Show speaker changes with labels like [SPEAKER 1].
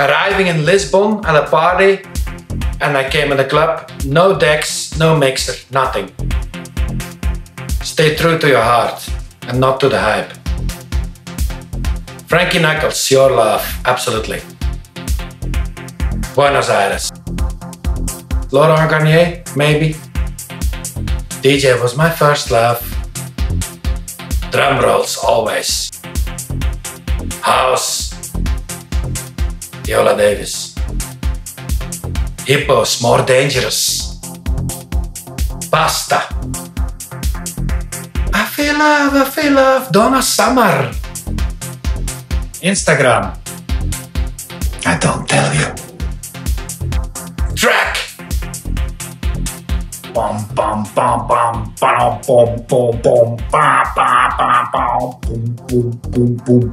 [SPEAKER 1] arriving in Lisbon at a party and I came in the club, no decks, no mixer, nothing. Stay true to your heart and not to the hype. Frankie Knuckles, your love, absolutely. Buenos Aires. Laurent Garnier, maybe. DJ was my first love. Drum rolls, always. House. Viola Davis. Hippos, more dangerous. Pasta. I feel love, I feel love. Donna Summer. Instagram. I don't tell you. Track. Bum bum bum bum bum bum bum bum bum bum bum bum boom boom boom.